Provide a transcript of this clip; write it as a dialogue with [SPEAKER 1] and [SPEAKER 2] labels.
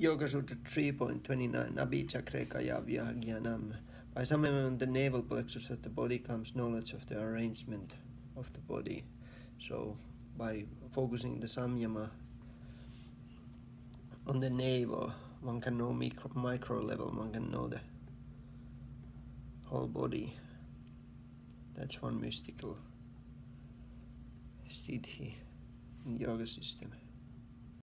[SPEAKER 1] Yoga Sutra 3.29 Nabhi Chakre Vyagyanam. By summoning the navel plexus of the body comes knowledge of the arrangement of the body. So by focusing the samyama on the navel, one can know micro, micro level, one can know the whole body. That's one mystical siddhi in yoga system.